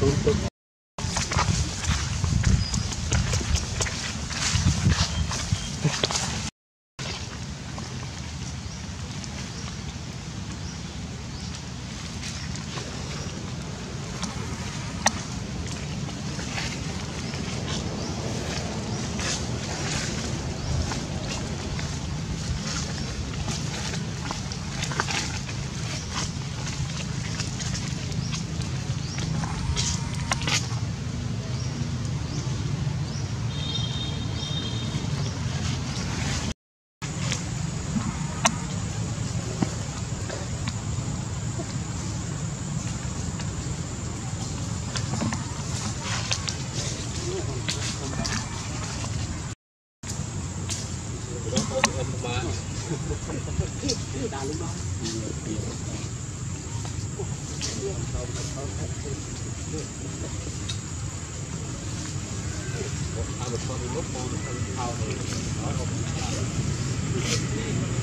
Então, tá tudo. have a funny look on the house.